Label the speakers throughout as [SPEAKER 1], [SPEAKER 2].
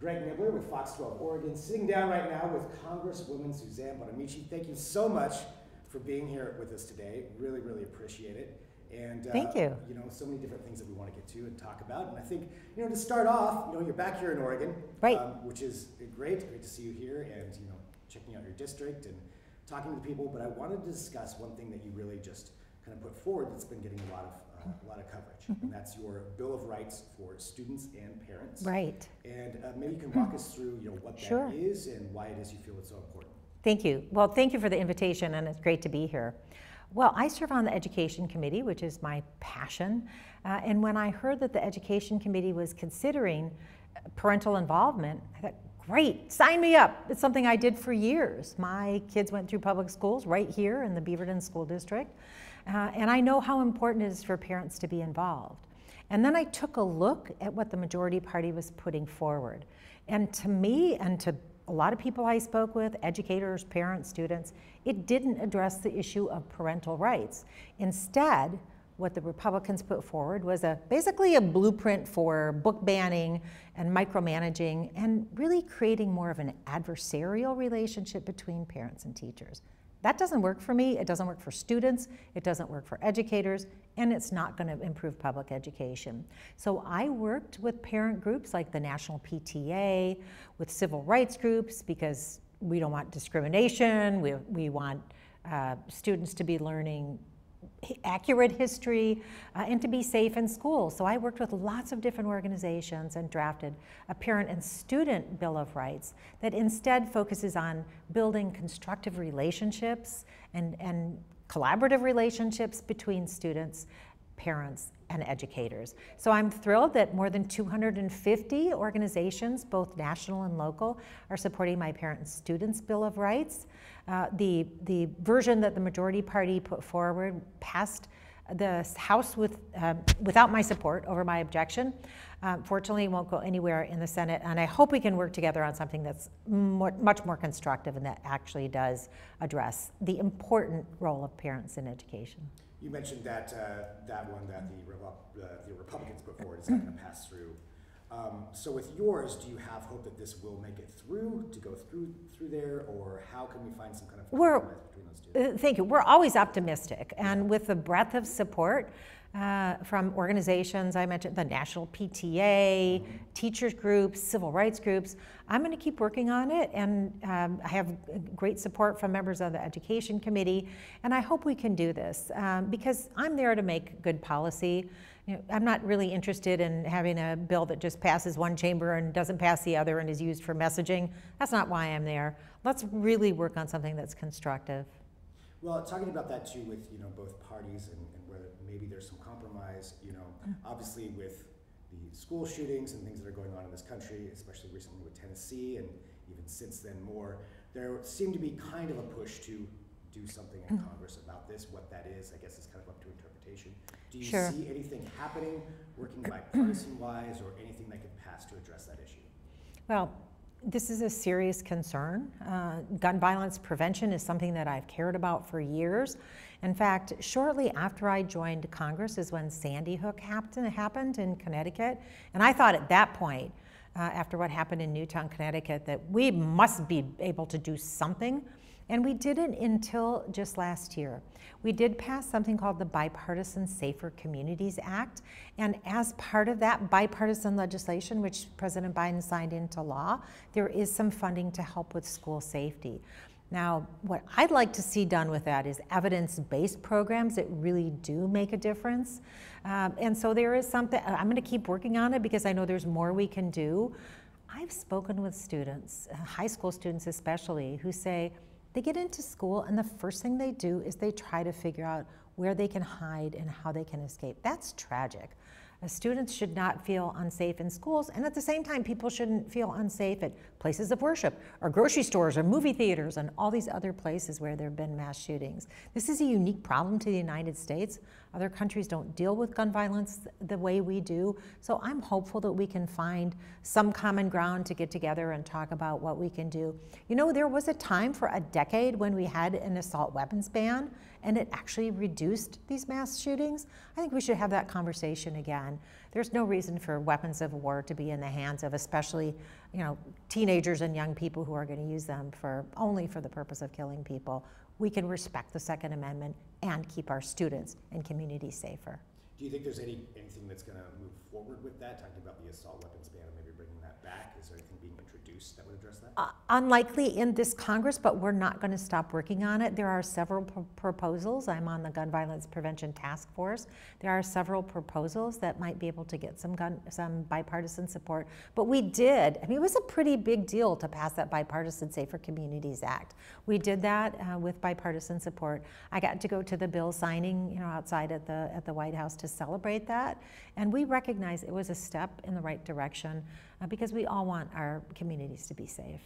[SPEAKER 1] Greg Nibler with Fox 12 Oregon, sitting down right now with Congresswoman Suzanne Bonamici. Thank you so much for being here with us today. Really, really appreciate it.
[SPEAKER 2] And uh, thank you.
[SPEAKER 1] You know, so many different things that we want to get to and talk about. And I think, you know, to start off, you know, you're back here in Oregon,
[SPEAKER 2] right? Um,
[SPEAKER 1] which is great. Great to see you here, and you know, checking out your district and talking to people. But I wanted to discuss one thing that you really just kind of put forward that's been getting a lot of a lot of coverage, mm-hmm. and that's your Bill of Rights for students and parents.
[SPEAKER 2] Right.
[SPEAKER 1] And uh, maybe you can walk us through, you know, what
[SPEAKER 2] sure.
[SPEAKER 1] that is and why it is you feel it's so important.
[SPEAKER 2] Thank you. Well, thank you for the invitation, and it's great to be here. Well, I serve on the Education Committee, which is my passion. Uh, and when I heard that the Education Committee was considering parental involvement, I thought, great, sign me up. It's something I did for years. My kids went through public schools right here in the Beaverton School District. Uh, and I know how important it is for parents to be involved. And then I took a look at what the majority party was putting forward. And to me and to a lot of people I spoke with, educators, parents, students, it didn't address the issue of parental rights. Instead, what the Republicans put forward was a basically a blueprint for book banning and micromanaging and really creating more of an adversarial relationship between parents and teachers. That doesn't work for me. It doesn't work for students. It doesn't work for educators. And it's not going to improve public education. So I worked with parent groups like the National PTA, with civil rights groups, because we don't want discrimination. We, we want uh, students to be learning accurate history, uh, and to be safe in school. So I worked with lots of different organizations and drafted a parent and student Bill of Rights that instead focuses on building constructive relationships and, and collaborative relationships between students, parents, and educators. So I'm thrilled that more than 250 organizations, both national and local, are supporting my Parent and Students Bill of Rights. Uh, the, the version that the majority party put forward passed the House with, uh, without my support over my objection. Uh, fortunately, it won't go anywhere in the Senate, and I hope we can work together on something that's more, much more constructive and that actually does address the important role of parents in education.
[SPEAKER 1] You mentioned that uh, that one that the, uh, the Republicans put forward is not going to pass through. Um, so with yours, do you have hope that this will make it through to go through through there, or how can we find some kind of compromise between those two?
[SPEAKER 2] Uh, thank you. We're always optimistic, and with the breadth of support uh, from organizations. I mentioned the National PTA, teachers groups, civil rights groups. I'm going to keep working on it, and um, I have great support from members of the Education Committee, and I hope we can do this um, because I'm there to make good policy. You know, I'm not really interested in having a bill that just passes one chamber and doesn't pass the other and is used for messaging. That's not why I'm there. Let's really work on something that's constructive.
[SPEAKER 1] Well, talking about that too, with you know both parties and, and where maybe there's some compromise. You know, mm. obviously with the school shootings and things that are going on in this country, especially recently with Tennessee, and even since then more, there seemed to be kind of a push to do something in mm. Congress about this. What that is, I guess, is kind of up to interpretation. Do you
[SPEAKER 2] sure.
[SPEAKER 1] see anything happening, working bipartisan wise, or anything that could pass to address that issue?
[SPEAKER 2] Well, this is a serious concern. Uh, gun violence prevention is something that I've cared about for years. In fact, shortly after I joined Congress is when Sandy Hook happened in Connecticut. And I thought at that point, uh, after what happened in Newtown, Connecticut, that we must be able to do something and we didn't until just last year. We did pass something called the Bipartisan Safer Communities Act. And as part of that bipartisan legislation, which President Biden signed into law, there is some funding to help with school safety. Now, what I'd like to see done with that is evidence-based programs that really do make a difference. Um, and so there is something, I'm gonna keep working on it because I know there's more we can do. I've spoken with students, high school students especially, who say, they get into school and the first thing they do is they try to figure out where they can hide and how they can escape. That's tragic. Uh, students should not feel unsafe in schools, and at the same time, people shouldn't feel unsafe at places of worship, or grocery stores, or movie theaters, and all these other places where there have been mass shootings. This is a unique problem to the United States. Other countries don't deal with gun violence the way we do. So I'm hopeful that we can find some common ground to get together and talk about what we can do. You know, there was a time for a decade when we had an assault weapons ban and it actually reduced these mass shootings. I think we should have that conversation again. There's no reason for weapons of war to be in the hands of especially, you know, teenagers and young people who are going to use them for only for the purpose of killing people. We can respect the Second Amendment and keep our students and communities safer.
[SPEAKER 1] Do you think there's any anything that's going to move forward with that? Talking about the assault weapons ban and maybe bringing back. Is there anything being introduced that would address that?
[SPEAKER 2] Uh, unlikely in this Congress, but we're not going to stop working on it. There are several proposals. I'm on the Gun Violence Prevention Task Force. There are several proposals that might be able to get some gun, some bipartisan support. But we did. I mean, it was a pretty big deal to pass that Bipartisan Safer Communities Act. We did that uh, with bipartisan support. I got to go to the bill signing, you know, outside at the at the White House to celebrate that, and we recognize it was a step in the right direction uh, because we all want our communities to be safe.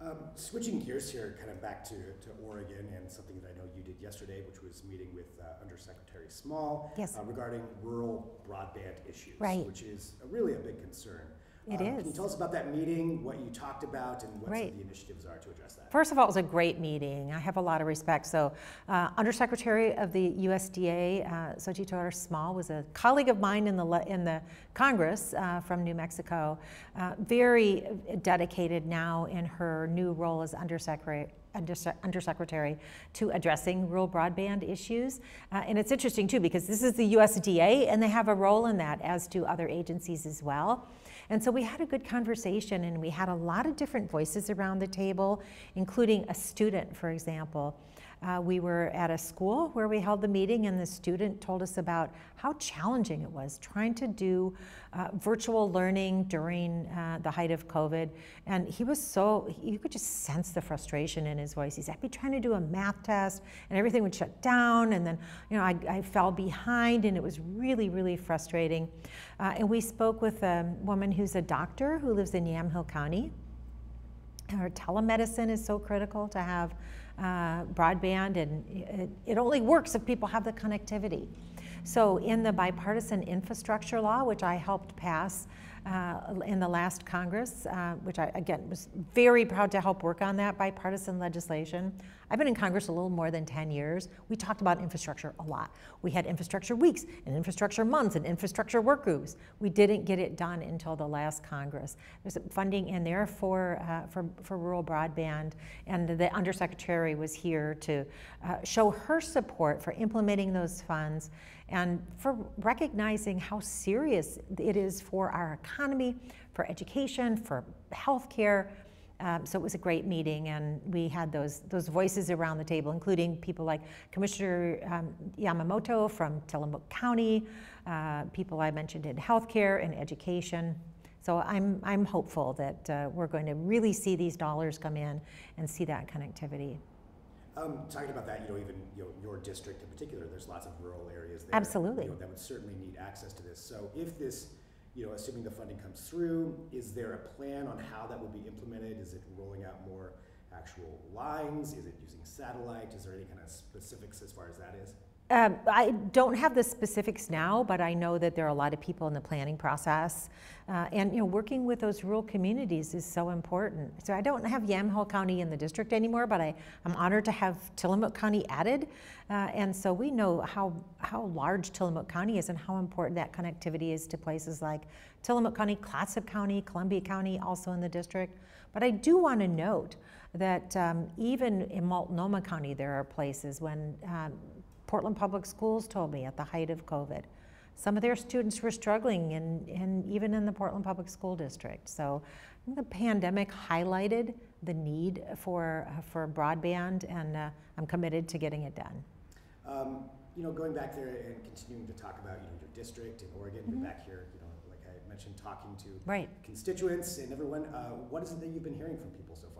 [SPEAKER 1] Um, switching gears here, kind of back to, to Oregon and something that I know you did yesterday, which was meeting with uh, Undersecretary Small
[SPEAKER 2] yes.
[SPEAKER 1] uh, regarding rural broadband issues,
[SPEAKER 2] right.
[SPEAKER 1] which is a, really a big concern.
[SPEAKER 2] It
[SPEAKER 1] um,
[SPEAKER 2] is.
[SPEAKER 1] Can you tell us about that meeting, what you talked about, and what
[SPEAKER 2] right.
[SPEAKER 1] some of the initiatives are to address that?
[SPEAKER 2] First of all, it was a great meeting. I have a lot of respect. So, uh, Undersecretary of the USDA, uh, Xochitl Small, was a colleague of mine in the in the Congress uh, from New Mexico. Uh, very dedicated now in her new role as Undersecretary undersecretary to addressing rural broadband issues. Uh, and it's interesting too because this is the USDA and they have a role in that as do other agencies as well. And so we had a good conversation and we had a lot of different voices around the table, including a student, for example. Uh, we were at a school where we held the meeting, and the student told us about how challenging it was trying to do uh, virtual learning during uh, the height of COVID. And he was so, you could just sense the frustration in his voice. He's, I'd be trying to do a math test, and everything would shut down, and then, you know, I, I fell behind, and it was really, really frustrating. Uh, and we spoke with a woman who's a doctor who lives in Yamhill County. Her telemedicine is so critical to have uh, broadband, and it, it only works if people have the connectivity. So in the bipartisan infrastructure law, which I helped pass uh, in the last Congress, uh, which I, again, was very proud to help work on that bipartisan legislation. I've been in Congress a little more than 10 years. We talked about infrastructure a lot. We had infrastructure weeks and infrastructure months and infrastructure work groups. We didn't get it done until the last Congress. There's funding in there for, uh, for, for rural broadband, and the undersecretary was here to uh, show her support for implementing those funds and for recognizing how serious it is for our economy, for education, for healthcare. Um, so it was a great meeting, and we had those those voices around the table, including people like Commissioner um, Yamamoto from Tillamook County, uh, people I mentioned in healthcare and education. So I'm I'm hopeful that uh, we're going to really see these dollars come in and see that connectivity.
[SPEAKER 1] Um, talking about that, you know, even you know, your district in particular, there's lots of rural areas there.
[SPEAKER 2] Absolutely.
[SPEAKER 1] You know, that would certainly need access to this. So if this, you know, assuming the funding comes through, is there a plan on how that would be implemented? Is it rolling out more actual lines? Is it using satellite? Is there any kind of specifics as far as that is?
[SPEAKER 2] Um, I don't have the specifics now, but I know that there are a lot of people in the planning process. Uh, and you know, working with those rural communities is so important. So I don't have Yamhill County in the district anymore, but I, I'm honored to have Tillamook County added. Uh, and so we know how, how large Tillamook County is and how important that connectivity is to places like Tillamook County, Clatsop County, Columbia County, also in the district. But I do want to note that um, even in Multnomah County, there are places when um, Portland Public Schools told me at the height of COVID. Some of their students were struggling, and in, in, even in the Portland Public School District. So the pandemic highlighted the need for, uh, for broadband, and uh, I'm committed to getting it done.
[SPEAKER 1] Um, you know, going back there and continuing to talk about you know your district in Oregon, mm-hmm. you're back here, you know, like I mentioned, talking to
[SPEAKER 2] right.
[SPEAKER 1] constituents and everyone. Uh, what is it that you've been hearing from people so far?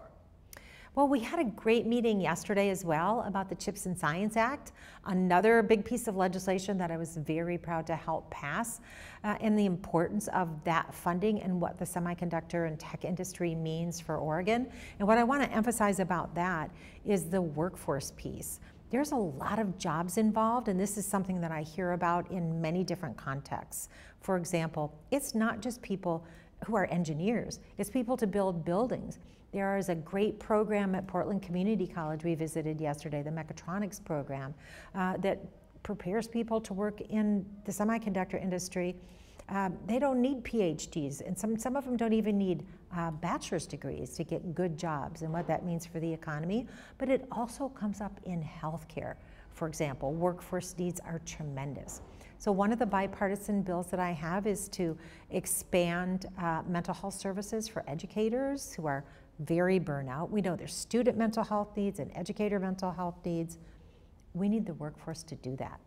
[SPEAKER 2] Well, we had a great meeting yesterday as well about the CHIPS and Science Act, another big piece of legislation that I was very proud to help pass, uh, and the importance of that funding and what the semiconductor and tech industry means for Oregon. And what I want to emphasize about that is the workforce piece. there's a lot of jobs involved, and this is something that I hear about in many different contexts. For example, it's not just people who are engineers, it's people to build buildings. There is a great program at Portland Community College we visited yesterday, the mechatronics program, uh, that prepares people to work in the semiconductor industry. Um, they don't need PhDs, and some, some of them don't even need uh, bachelor's degrees to get good jobs and what that means for the economy. But it also comes up in healthcare. For example, workforce needs are tremendous. So, one of the bipartisan bills that I have is to expand uh, mental health services for educators who are very burnout. We know there's student mental health needs and educator mental health needs. We need the workforce to do that.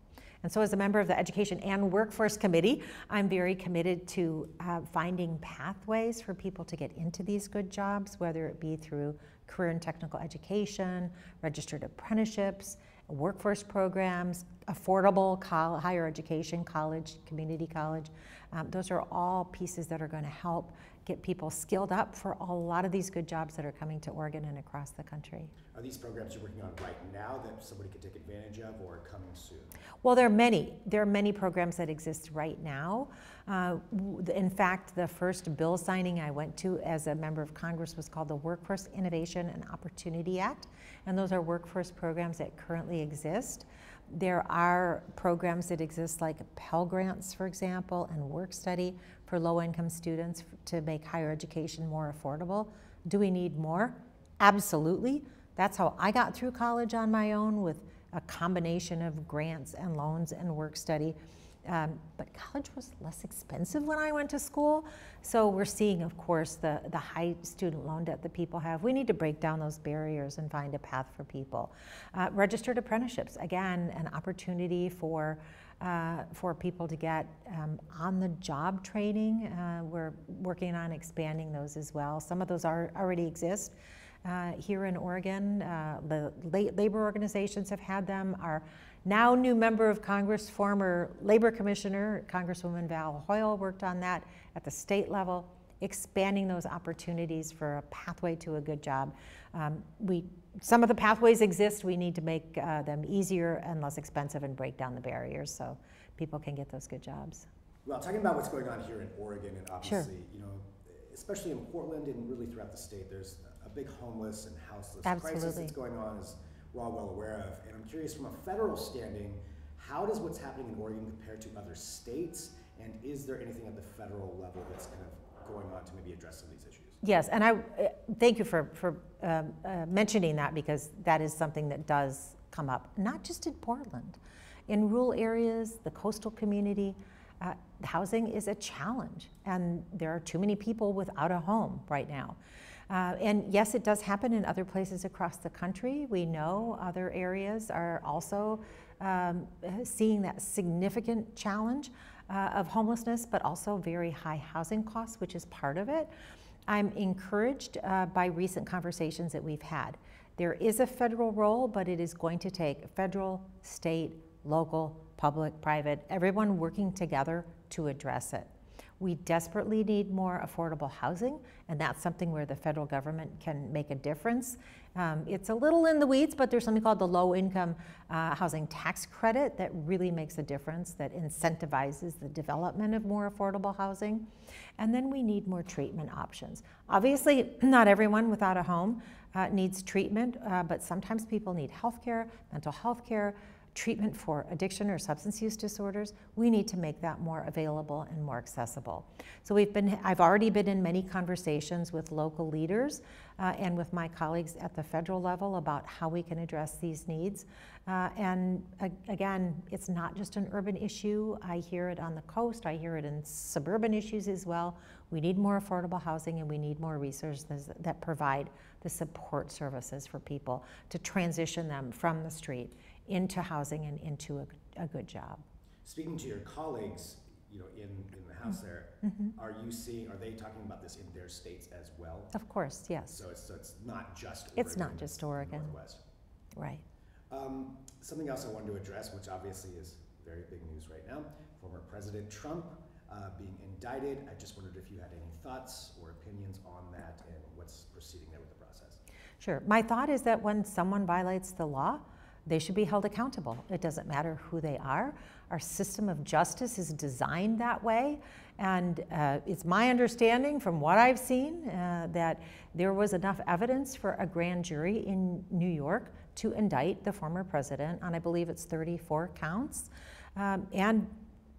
[SPEAKER 2] And so, as a member of the Education and Workforce Committee, I'm very committed to uh, finding pathways for people to get into these good jobs, whether it be through career and technical education, registered apprenticeships, workforce programs, affordable higher education, college, community college. Um, those are all pieces that are going to help get people skilled up for a lot of these good jobs that are coming to Oregon and across the country.
[SPEAKER 1] Are these programs you're working on right now that somebody could take advantage of or coming soon?
[SPEAKER 2] Well, there are many. There are many programs that exist right now. Uh, in fact, the first bill signing I went to as a member of Congress was called the Workforce Innovation and Opportunity Act, and those are workforce programs that currently exist. There are programs that exist like Pell Grants, for example, and work study for low income students to make higher education more affordable. Do we need more? Absolutely. That's how I got through college on my own with a combination of grants and loans and work study. Um, but college was less expensive when I went to school. So we're seeing, of course, the, the high student loan debt that people have. We need to break down those barriers and find a path for people. Uh, registered apprenticeships, again, an opportunity for uh, for people to get um, on the job training. Uh, we're working on expanding those as well. Some of those are, already exist. Uh, here in Oregon, uh, the labor organizations have had them. Our now new member of Congress, former labor commissioner, Congresswoman Val Hoyle, worked on that at the state level, expanding those opportunities for a pathway to a good job. Um, we some of the pathways exist. We need to make uh, them easier and less expensive and break down the barriers so people can get those good jobs.
[SPEAKER 1] Well, talking about what's going on here in Oregon, and obviously, sure. you know, especially in Portland and really throughout the state, there's a big homeless and houseless
[SPEAKER 2] Absolutely.
[SPEAKER 1] crisis that's going on, as we're all well aware of. And I'm curious, from a federal standing, how does what's happening in Oregon compare to other states? And is there anything at the federal level that's kind of going on to maybe address some of these issues?
[SPEAKER 2] Yes, and I uh, thank you for, for um, uh, mentioning that because that is something that does come up, not just in Portland. In rural areas, the coastal community, uh, housing is a challenge, and there are too many people without a home right now. Uh, and yes, it does happen in other places across the country. We know other areas are also um, seeing that significant challenge uh, of homelessness, but also very high housing costs, which is part of it. I'm encouraged uh, by recent conversations that we've had. There is a federal role, but it is going to take federal, state, local, public, private, everyone working together to address it. We desperately need more affordable housing, and that's something where the federal government can make a difference. Um, it's a little in the weeds, but there's something called the low income uh, housing tax credit that really makes a difference, that incentivizes the development of more affordable housing. And then we need more treatment options. Obviously, not everyone without a home uh, needs treatment, uh, but sometimes people need health care, mental health care, treatment for addiction or substance use disorders, we need to make that more available and more accessible. So we've been, I've already been in many conversations with local leaders uh, and with my colleagues at the federal level about how we can address these needs. Uh, and again, it's not just an urban issue. I hear it on the coast, I hear it in suburban issues as well. We need more affordable housing and we need more resources that provide the support services for people to transition them from the street into housing and into a, a good job.
[SPEAKER 1] Speaking to your colleagues, you know, in, in the house there, mm-hmm. are you seeing, are they talking about this in their states as well?
[SPEAKER 2] Of course, yes.
[SPEAKER 1] So it's, so it's not just Oregon,
[SPEAKER 2] It's not just Oregon.
[SPEAKER 1] Northwest.
[SPEAKER 2] Right.
[SPEAKER 1] Um, something else I wanted to address, which obviously is very big news right now, former President Trump uh, being indicted. I just wondered if you had any thoughts or opinions on that and what's proceeding there with the process.
[SPEAKER 2] Sure. My thought is that when someone violates the law, they should be held accountable. It doesn't matter who they are. Our system of justice is designed that way. And uh, it's my understanding from what I've seen uh, that there was enough evidence for a grand jury in New York to indict the former president on, I believe it's 34 counts. Um, and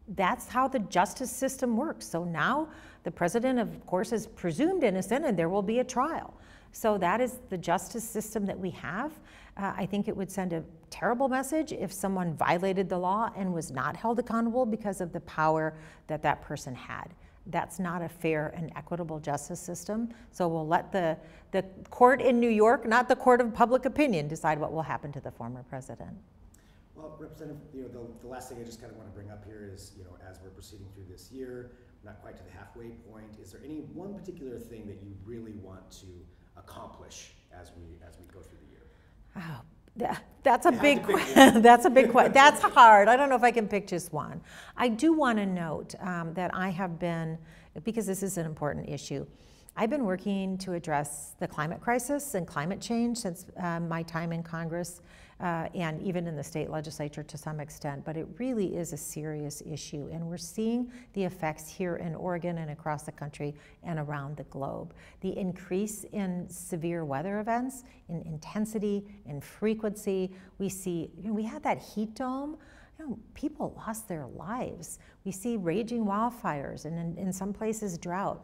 [SPEAKER 2] that's how the justice system works. So now the president, of course, is presumed innocent and there will be a trial. So that is the justice system that we have. Uh, I think it would send a terrible message if someone violated the law and was not held accountable because of the power that that person had. That's not a fair and equitable justice system. So we'll let the, the court in New York, not the court of public opinion, decide what will happen to the former president.
[SPEAKER 1] Well, Representative, you know, the, the last thing I just kind of want to bring up here is, you know, as we're proceeding through this year, not quite to the halfway point, is there any one particular thing that you really want to accomplish as we as we go through the year?
[SPEAKER 2] Oh, that, that's a big, that's a big, que- that's hard. I don't know if I can pick just one. I do want to note um, that I have been, because this is an important issue, I've been working to address the climate crisis and climate change since um, my time in Congress uh, and even in the state legislature to some extent, but it really is a serious issue. And we're seeing the effects here in Oregon and across the country and around the globe. The increase in severe weather events, in intensity, in frequency, we see, you know, we had that heat dome. People lost their lives. We see raging wildfires and in, in some places drought.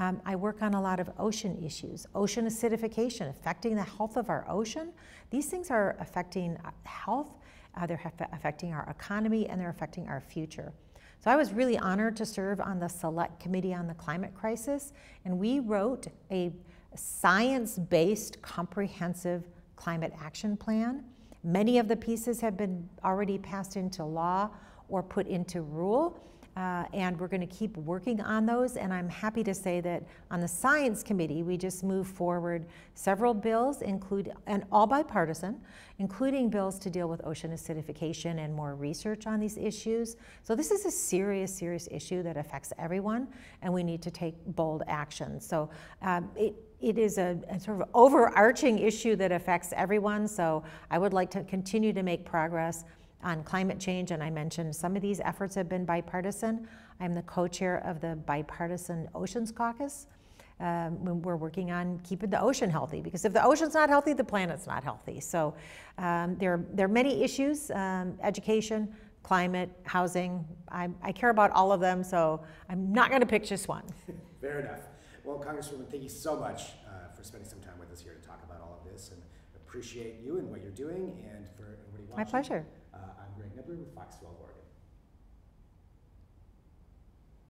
[SPEAKER 2] Um, I work on a lot of ocean issues, ocean acidification affecting the health of our ocean. These things are affecting uh, health, uh, they're affecting our economy, and they're affecting our future. So I was really honored to serve on the Select Committee on the Climate Crisis, and we wrote a science based comprehensive climate action plan. Many of the pieces have been already passed into law or put into rule. Uh, and we're going to keep working on those. And I'm happy to say that on the Science Committee, we just moved forward several bills, include and all bipartisan, including bills to deal with ocean acidification and more research on these issues. So this is a serious, serious issue that affects everyone, and we need to take bold action. So um, it. It is a, a sort of overarching issue that affects everyone, so I would like to continue to make progress on climate change, and I mentioned some of these efforts have been bipartisan. I'm the co-chair of the Bipartisan Oceans Caucus. Um, we're working on keeping the ocean healthy, because if the ocean's not healthy, the planet's not healthy. So um, there, there are many issues, um, education, climate, housing. I, I care about all of them, so I'm not gonna pick just one.
[SPEAKER 1] Fair enough. Well, Congresswoman, thank you so much uh, for spending some time with us here to talk about all of this, and appreciate you and what you're doing, and for everybody watching.
[SPEAKER 2] My pleasure.
[SPEAKER 1] Nibler with Fox 12 Oregon.